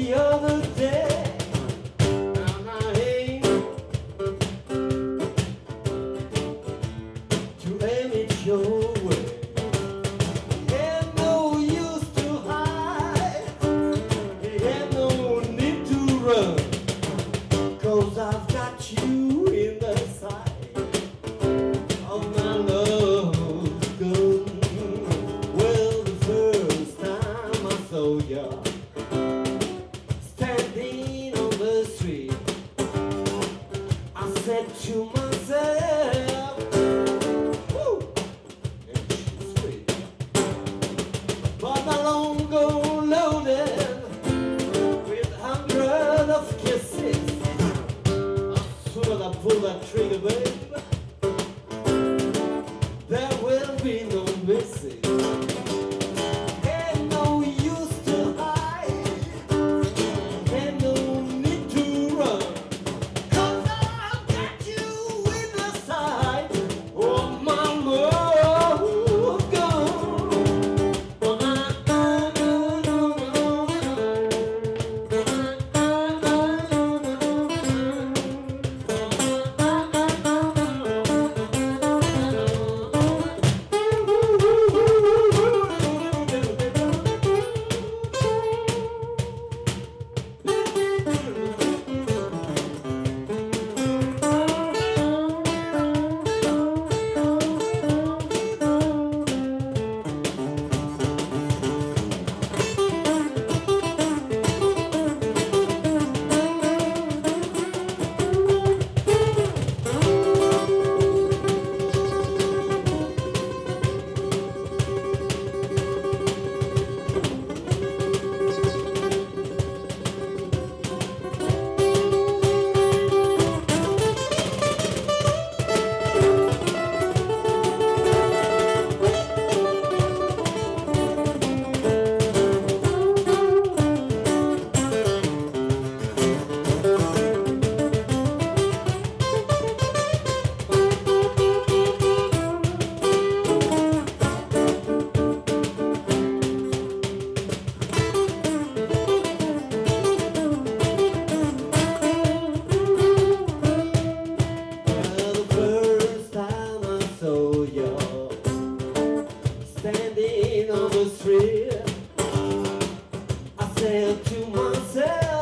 the other day. said to myself. myself.